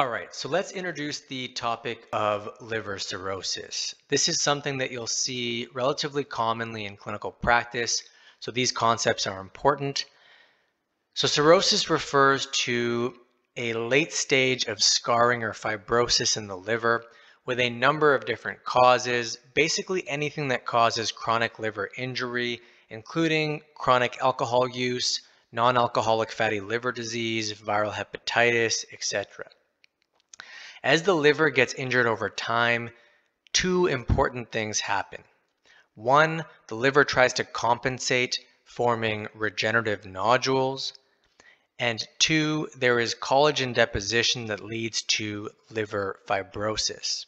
All right, so let's introduce the topic of liver cirrhosis. This is something that you'll see relatively commonly in clinical practice, so these concepts are important. So cirrhosis refers to a late stage of scarring or fibrosis in the liver with a number of different causes, basically anything that causes chronic liver injury, including chronic alcohol use, non-alcoholic fatty liver disease, viral hepatitis, etc. As the liver gets injured over time, two important things happen. One, the liver tries to compensate, forming regenerative nodules. And two, there is collagen deposition that leads to liver fibrosis.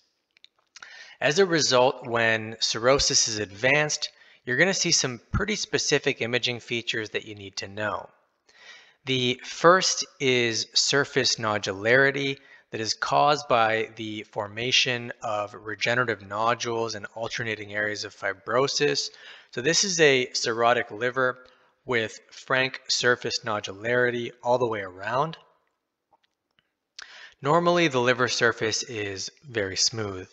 As a result, when cirrhosis is advanced, you're going to see some pretty specific imaging features that you need to know. The first is surface nodularity, that is caused by the formation of regenerative nodules and alternating areas of fibrosis. So this is a cirrhotic liver with frank surface nodularity all the way around. Normally the liver surface is very smooth.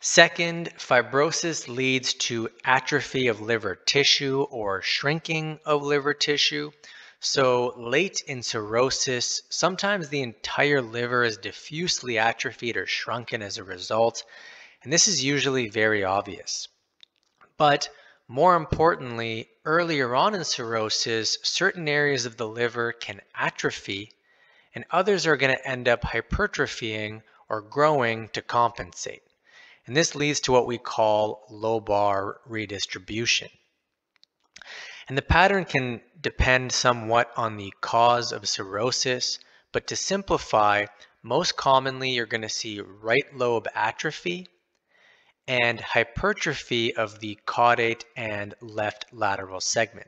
Second, fibrosis leads to atrophy of liver tissue or shrinking of liver tissue. So late in cirrhosis, sometimes the entire liver is diffusely atrophied or shrunken as a result, and this is usually very obvious. But more importantly, earlier on in cirrhosis, certain areas of the liver can atrophy, and others are going to end up hypertrophying or growing to compensate. And this leads to what we call lobar redistribution. And the pattern can depend somewhat on the cause of cirrhosis, but to simplify, most commonly you're going to see right lobe atrophy and hypertrophy of the caudate and left lateral segment.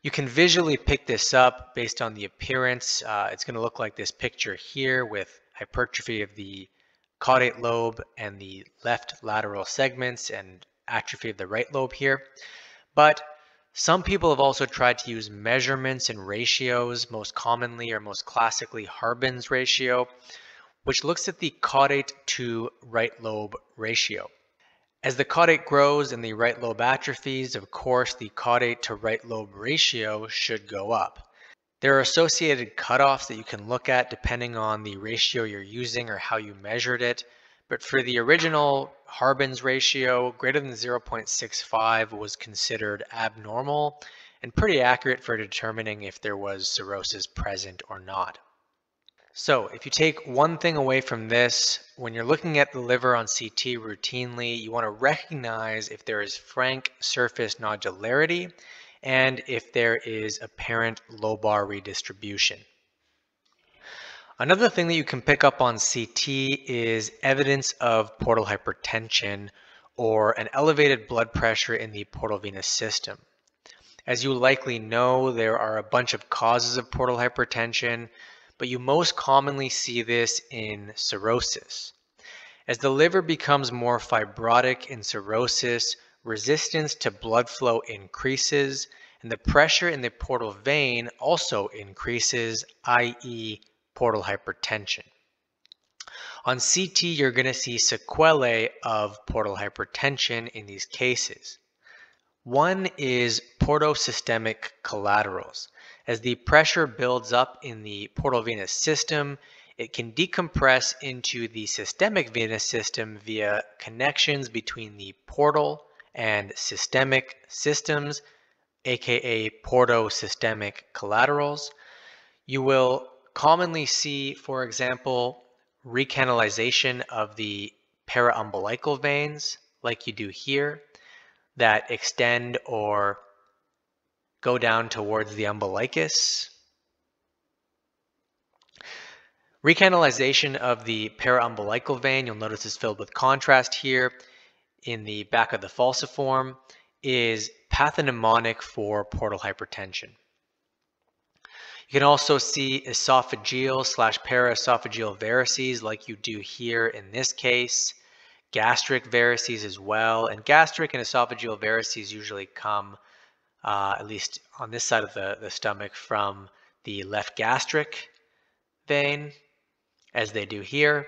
You can visually pick this up based on the appearance. Uh, it's going to look like this picture here with hypertrophy of the caudate lobe and the left lateral segments and atrophy of the right lobe here. But some people have also tried to use measurements and ratios, most commonly or most classically Harbin's ratio, which looks at the caudate to right lobe ratio. As the caudate grows and the right lobe atrophies, of course, the caudate to right lobe ratio should go up. There are associated cutoffs that you can look at depending on the ratio you're using or how you measured it. But for the original Harbin's ratio, greater than 0.65 was considered abnormal and pretty accurate for determining if there was cirrhosis present or not. So if you take one thing away from this, when you're looking at the liver on CT routinely, you want to recognize if there is frank surface nodularity and if there is apparent lobar redistribution. Another thing that you can pick up on CT is evidence of portal hypertension or an elevated blood pressure in the portal venous system. As you likely know, there are a bunch of causes of portal hypertension, but you most commonly see this in cirrhosis. As the liver becomes more fibrotic in cirrhosis, resistance to blood flow increases, and the pressure in the portal vein also increases, i.e., portal hypertension. On CT, you're going to see sequelae of portal hypertension in these cases. One is portosystemic collaterals. As the pressure builds up in the portal venous system, it can decompress into the systemic venous system via connections between the portal and systemic systems, aka portosystemic collaterals. You will commonly see, for example, recanalization of the paraumbilical veins, like you do here, that extend or go down towards the umbilicus. Recanalization of the paraumbilical vein, you'll notice is filled with contrast here in the back of the falciform, is pathognomonic for portal hypertension. You can also see esophageal slash paraesophageal varices like you do here in this case, gastric varices as well. And gastric and esophageal varices usually come, uh, at least on this side of the, the stomach, from the left gastric vein, as they do here.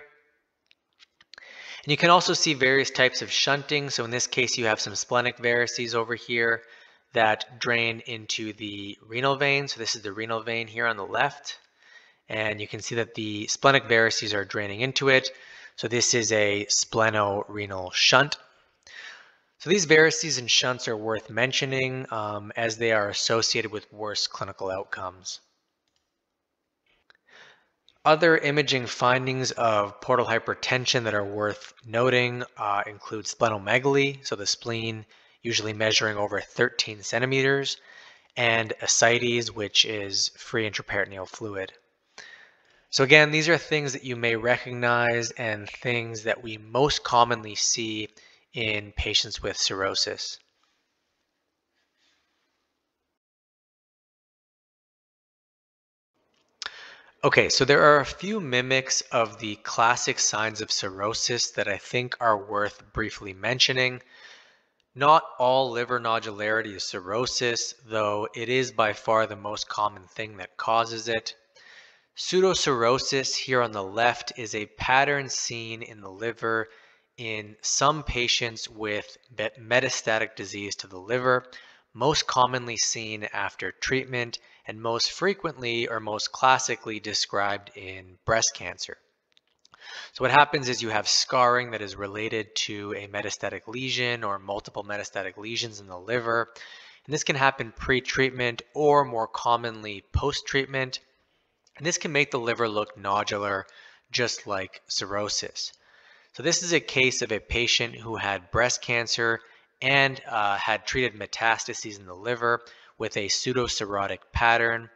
And you can also see various types of shunting. So in this case, you have some splenic varices over here that drain into the renal vein. So this is the renal vein here on the left. And you can see that the splenic varices are draining into it. So this is a splenorenal shunt. So these varices and shunts are worth mentioning um, as they are associated with worse clinical outcomes. Other imaging findings of portal hypertension that are worth noting uh, include splenomegaly, so the spleen usually measuring over 13 centimeters, and ascites, which is free intraperitoneal fluid. So again, these are things that you may recognize and things that we most commonly see in patients with cirrhosis. Okay, so there are a few mimics of the classic signs of cirrhosis that I think are worth briefly mentioning. Not all liver nodularity is cirrhosis, though it is by far the most common thing that causes it. Pseudocirrhosis here on the left is a pattern seen in the liver in some patients with metastatic disease to the liver, most commonly seen after treatment and most frequently or most classically described in breast cancer. So what happens is you have scarring that is related to a metastatic lesion or multiple metastatic lesions in the liver. And this can happen pre-treatment or more commonly post-treatment. And this can make the liver look nodular, just like cirrhosis. So this is a case of a patient who had breast cancer and uh, had treated metastases in the liver with a pseudocirrhotic pattern.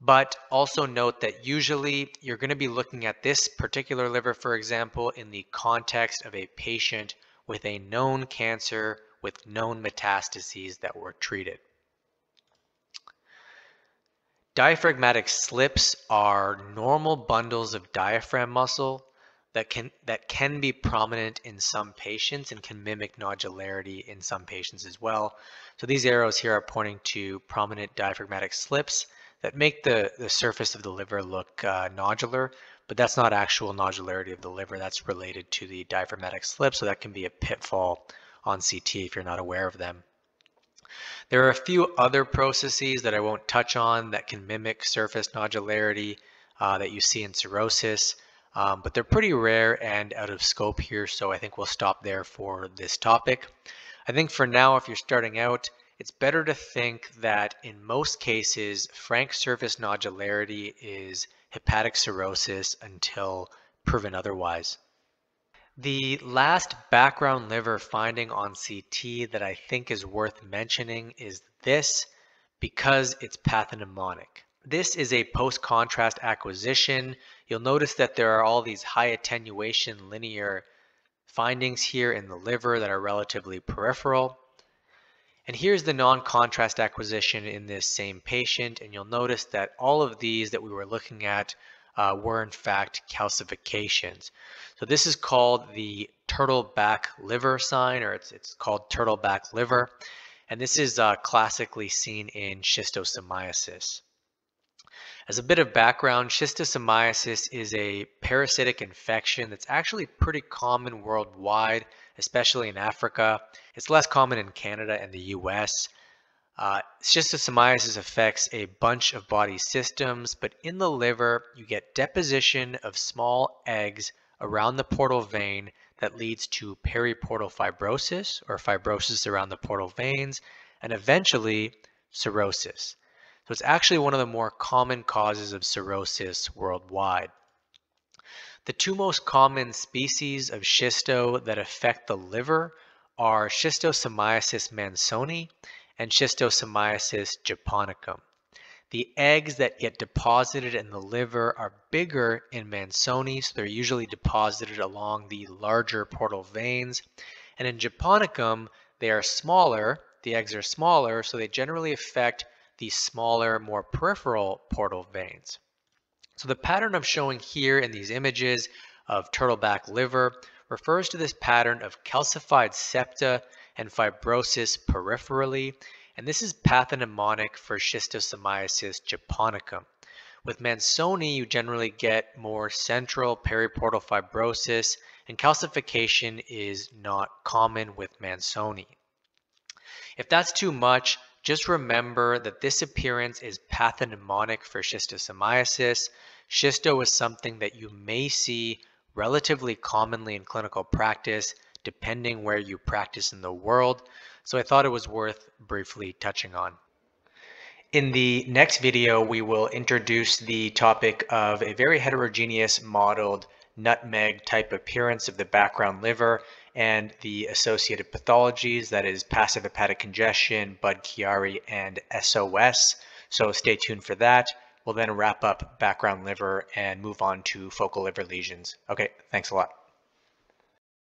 But also note that usually you're going to be looking at this particular liver, for example, in the context of a patient with a known cancer with known metastases that were treated. Diaphragmatic slips are normal bundles of diaphragm muscle that can that can be prominent in some patients and can mimic nodularity in some patients as well. So these arrows here are pointing to prominent diaphragmatic slips that make the, the surface of the liver look uh, nodular, but that's not actual nodularity of the liver. That's related to the diaphragmatic slip, so that can be a pitfall on CT if you're not aware of them. There are a few other processes that I won't touch on that can mimic surface nodularity uh, that you see in cirrhosis. Um, but they're pretty rare and out of scope here, so I think we'll stop there for this topic. I think for now, if you're starting out, it's better to think that in most cases, frank surface nodularity is hepatic cirrhosis until proven otherwise. The last background liver finding on CT that I think is worth mentioning is this because it's pathognomonic. This is a post-contrast acquisition. You'll notice that there are all these high attenuation linear findings here in the liver that are relatively peripheral. And here's the non-contrast acquisition in this same patient. And you'll notice that all of these that we were looking at uh, were in fact calcifications. So this is called the turtle back liver sign, or it's, it's called turtle back liver. And this is uh, classically seen in schistosomiasis. As a bit of background, schistosomiasis is a parasitic infection that's actually pretty common worldwide, especially in Africa. It's less common in Canada and the US. Uh, schistosomiasis affects a bunch of body systems, but in the liver, you get deposition of small eggs around the portal vein that leads to periportal fibrosis or fibrosis around the portal veins, and eventually cirrhosis. So it's actually one of the more common causes of cirrhosis worldwide. The two most common species of schisto that affect the liver are Schistosomiasis mansoni and Schistosomiasis japonicum. The eggs that get deposited in the liver are bigger in Mansoni, so they're usually deposited along the larger portal veins. And in Japonicum, they are smaller, the eggs are smaller, so they generally affect the smaller, more peripheral portal veins. So the pattern I'm showing here in these images of turtleback liver refers to this pattern of calcified septa and fibrosis peripherally. and this is pathognomonic for schistosomiasis japonicum. With Mansoni, you generally get more central periportal fibrosis, and calcification is not common with Mansoni. If that's too much, just remember that this appearance is pathognomonic for schistosomiasis. Schisto is something that you may see relatively commonly in clinical practice, depending where you practice in the world. So I thought it was worth briefly touching on. In the next video, we will introduce the topic of a very heterogeneous mottled nutmeg type appearance of the background liver and the associated pathologies, that is passive hepatic congestion, Budd-Chiari, and SOS. So stay tuned for that. We'll then wrap up background liver and move on to focal liver lesions. Okay, thanks a lot.